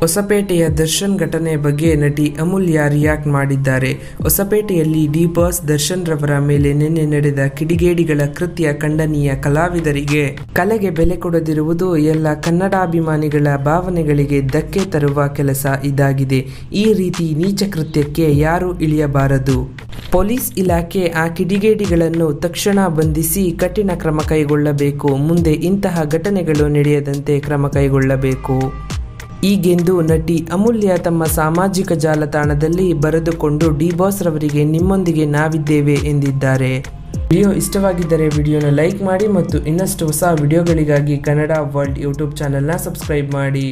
ಹೊಸಪೇಟೆಯ ದರ್ಶನ್ ಘಟನೆ ಬಗ್ಗೆ ನಟಿ ಅಮೂಲ್ಯ ರಿಯಾಕ್ಟ್ ಮಾಡಿದ್ದಾರೆ. ಹೊಸಪೇಟೆಯಲ್ಲಿ ಡಿ ಬಾಸ್ ದರ್ಶನ್ ರವರ ಮೇಲೆ ನಿನ್ನೆ ನಡೆದ ಕಿಡಿಗೇಡಿಗಳ ಕೃತ್ಯ ಖಂಡನೀಯ ಕಲಾವಿದರಿಗೆ ಕಲೆಗೆ ಬೆಲೆ ಕೊಡದಿರುವುದು ಎಲ್ಲ ಕನ್ನಡಾಭಿಮಾನಿಗಳ ಭಾವನೆಗಳಿಗೆ ಧಕ್ಕೆ ತರುವ ಕೆಲಸ ಇದಾಗಿದೆ. ಈ ರೀತಿ ನೀಚ ಕೃತ್ಯಕ್ಕೆ ಯಾರೂ ಇಳಿಯಬಾರದು. ಪೊಲೀಸ್ ಇಲಾಖೆ ಆ ಕಿಡಿಗೇಡಿಗಳನ್ನು ತಕ್ಷಣ ಬಂಧಿಸಿ ಕಠಿಣ ಕ್ರಮ ಕೈಗೊಳ್ಳಬೇಕು. ಮುಂದೆ ಇಂತಹ ಘಟನೆಗಳು ನಡೆಯದಂತೆ ಕ್ರಮ ಕೈಗೊಳ್ಳಬೇಕು. ಈಗೆಂದು ನಟಿ ಅಮೂಲ್ಯ ತಮ್ಮ ಸಾಮಾಜಿಕ ಜಾಲತಾಣದಲ್ಲಿ ಬರೆದುಕೊಂಡು ಡಿ ಬಾಸ್ ರವರಿಗೆ ನಿಮ್ಮೊಂದಿಗೆ ನಾವಿದ್ದೇವೆ ಎಂದಿದ್ದಾರೆ. ವಿಡಿಯೋ ಇಷ್ಟವಾಗಿದ್ದರೆ ವಿಡಿಯೋನ ಲೈಕ್ ಮಾಡಿ ಮತ್ತು ಇನ್ನಷ್ಟು ಹೊಸ ವಿಡಿಯೋಗಳಿಗಾಗಿ ಕನ್ನಡ ವರ್ಲ್ಡ್ ಯೂಟ್ಯೂಬ್ ಚಾನೆಲ್ನ ಸಬ್ಸ್ಕ್ರೈಬ್ ಮಾಡಿ.